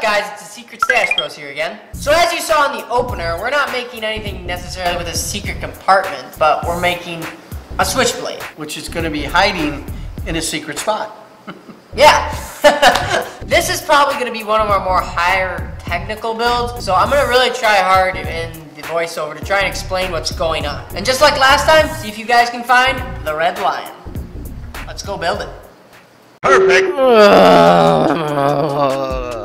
up guys, it's the Secret Stash Bros here again. So as you saw in the opener, we're not making anything necessarily with a secret compartment, but we're making a switchblade. which is going to be hiding in a secret spot. Yeah. this is probably going to be one of our more higher technical builds, so I'm going to really try hard in the voiceover to try and explain what's going on. And just like last time, see if you guys can find the red lion. Let's go build it. Perfect.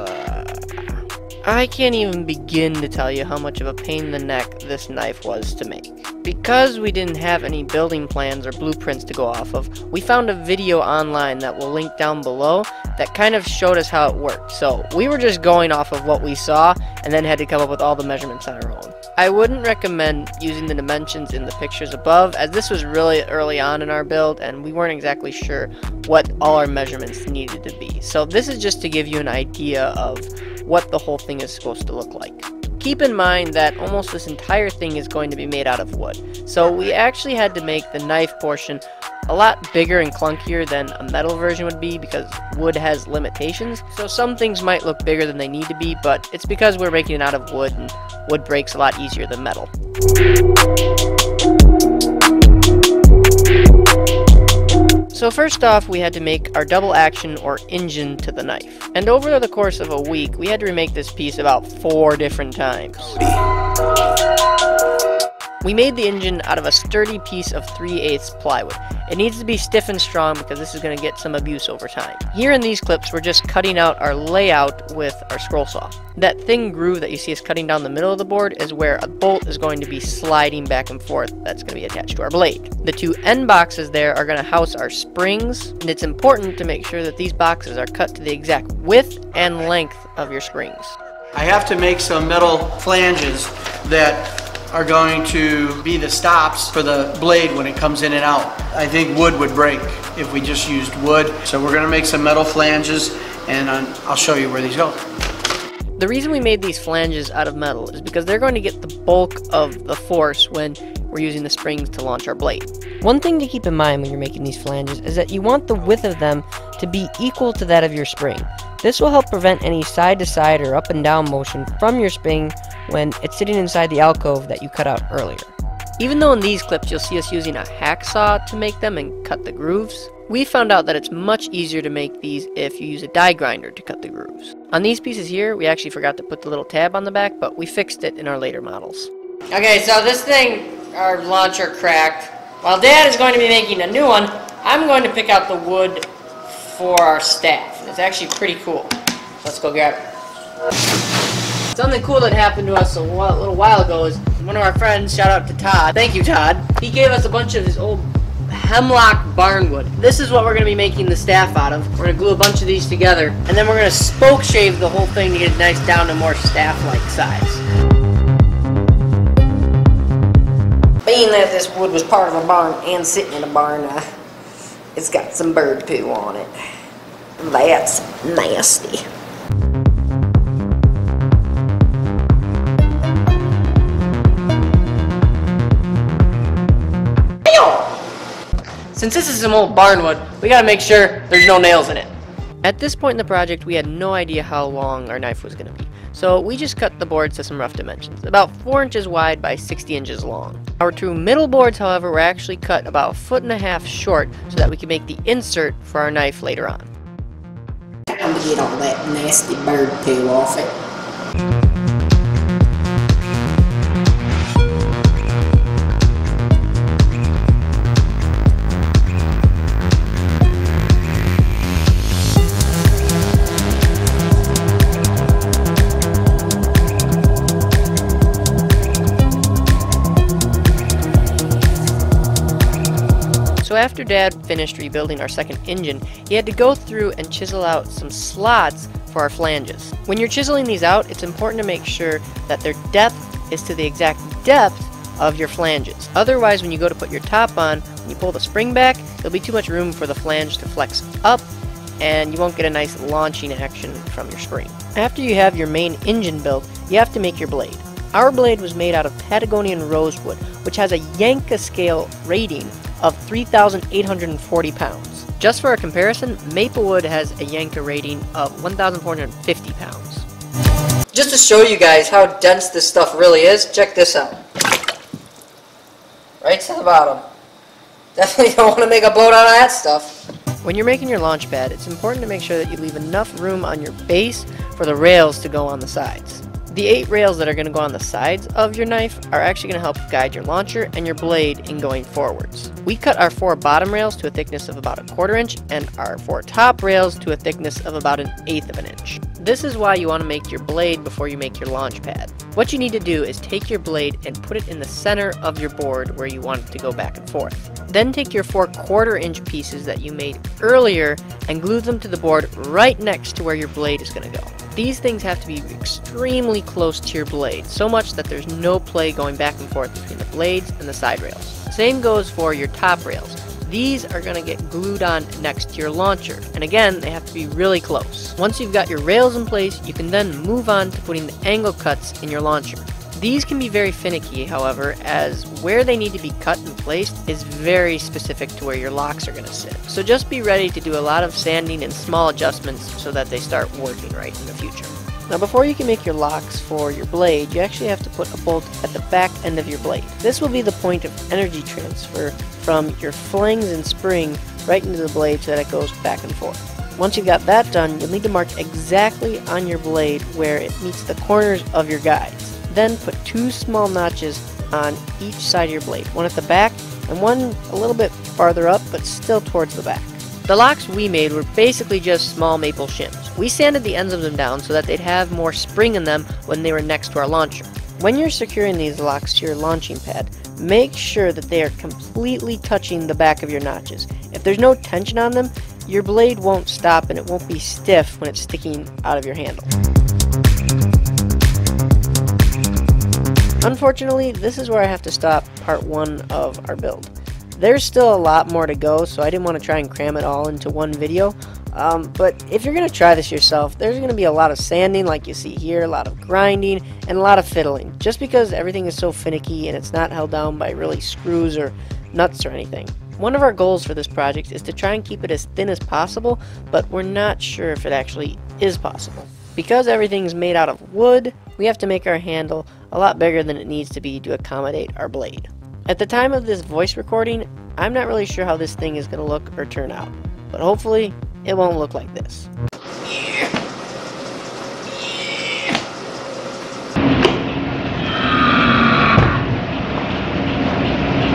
I can't even begin to tell you how much of a pain in the neck this knife was to make. Because we didn't have any building plans or blueprints to go off of, we found a video online that we'll link down below that kind of showed us how it worked. So we were just going off of what we saw and then had to come up with all the measurements on our own. I wouldn't recommend using the dimensions in the pictures above as this was really early on in our build and we weren't exactly sure what all our measurements needed to be. So this is just to give you an idea of what the whole thing is supposed to look like. Keep in mind that almost this entire thing is going to be made out of wood, so we actually had to make the knife portion a lot bigger and clunkier than a metal version would be because wood has limitations, so some things might look bigger than they need to be, but it's because we're making it out of wood and wood breaks a lot easier than metal. So first off, we had to make our double action or engine to the knife. And over the course of a week, we had to remake this piece about four different times. We made the engine out of a sturdy piece of 3 8 plywood. It needs to be stiff and strong because this is going to get some abuse over time. Here in these clips, we're just cutting out our layout with our scroll saw. That thin groove that you see us cutting down the middle of the board is where a bolt is going to be sliding back and forth that's going to be attached to our blade. The two end boxes there are going to house our springs, and it's important to make sure that these boxes are cut to the exact width and length of your springs. I have to make some metal flanges that are going to be the stops for the blade when it comes in and out. I think wood would break if we just used wood. So we're gonna make some metal flanges and uh, I'll show you where these go. The reason we made these flanges out of metal is because they're going to get the bulk of the force when we're using the springs to launch our blade. One thing to keep in mind when you're making these flanges is that you want the width of them to be equal to that of your spring. This will help prevent any side to side or up and down motion from your spring when it's sitting inside the alcove that you cut out earlier. Even though in these clips you'll see us using a hacksaw to make them and cut the grooves, we found out that it's much easier to make these if you use a die grinder to cut the grooves. On these pieces here, we actually forgot to put the little tab on the back, but we fixed it in our later models. Okay, so this thing, our launcher cracked. While Dad is going to be making a new one, I'm going to pick out the wood for our staff. It's actually pretty cool. Let's go grab it. Something cool that happened to us a while, little while ago is one of our friends, shout out to Todd. Thank you, Todd. He gave us a bunch of his old hemlock barnwood. This is what we're going to be making the staff out of. We're going to glue a bunch of these together, and then we're going to spoke shave the whole thing to get it nice down to more staff-like size. Being that this wood was part of a barn and sitting in a barn, uh, it's got some bird poo on it. That's nasty. Since this is some old barnwood, we gotta make sure there's no nails in it. At this point in the project, we had no idea how long our knife was going to be, so we just cut the boards to some rough dimensions, about 4 inches wide by 60 inches long. Our two middle boards, however, were actually cut about a foot and a half short so that we could make the insert for our knife later on. I'm gonna get all that nasty bird poo off it. So after Dad finished rebuilding our second engine, he had to go through and chisel out some slots for our flanges. When you're chiseling these out, it's important to make sure that their depth is to the exact depth of your flanges. Otherwise, when you go to put your top on, when you pull the spring back, there'll be too much room for the flange to flex up and you won't get a nice launching action from your spring. After you have your main engine built, you have to make your blade. Our blade was made out of Patagonian rosewood, which has a Janka scale rating of 3,840 pounds. Just for a comparison, Maplewood has a Janka rating of 1,450 pounds. Just to show you guys how dense this stuff really is, check this out. Right to the bottom. Definitely don't want to make a boat out of that stuff. When you're making your launch pad, it's important to make sure that you leave enough room on your base for the rails to go on the sides. The eight rails that are going to go on the sides of your knife are actually going to help guide your launcher and your blade in going forwards. We cut our four bottom rails to a thickness of about a quarter inch and our four top rails to a thickness of about an eighth of an inch. This is why you want to make your blade before you make your launch pad. What you need to do is take your blade and put it in the center of your board where you want it to go back and forth. Then take your four quarter inch pieces that you made earlier and glue them to the board right next to where your blade is going to go. These things have to be extremely close to your blade, so much that there's no play going back and forth between the blades and the side rails. Same goes for your top rails. These are going to get glued on next to your launcher, and again, they have to be really close. Once you've got your rails in place, you can then move on to putting the angle cuts in your launcher. These can be very finicky, however, as where they need to be cut and placed is very specific to where your locks are going to sit. So just be ready to do a lot of sanding and small adjustments so that they start working right in the future. Now before you can make your locks for your blade, you actually have to put a bolt at the back end of your blade. This will be the point of energy transfer from your flanges and spring right into the blade so that it goes back and forth. Once you've got that done, you'll need to mark exactly on your blade where it meets the corners of your guides. Then put two small notches on each side of your blade, one at the back and one a little bit farther up but still towards the back. The locks we made were basically just small maple shims. We sanded the ends of them down so that they'd have more spring in them when they were next to our launcher. When you're securing these locks to your launching pad, make sure that they are completely touching the back of your notches. If there's no tension on them, your blade won't stop and it won't be stiff when it's sticking out of your handle. Unfortunately, this is where I have to stop part one of our build. There's still a lot more to go, so I didn't want to try and cram it all into one video. Um, but if you're going to try this yourself, there's going to be a lot of sanding like you see here, a lot of grinding, and a lot of fiddling. Just because everything is so finicky and it's not held down by really screws or nuts or anything. One of our goals for this project is to try and keep it as thin as possible, but we're not sure if it actually is possible. Because everything's made out of wood, we have to make our handle a lot bigger than it needs to be to accommodate our blade. At the time of this voice recording, I'm not really sure how this thing is going to look or turn out, but hopefully it won't look like this.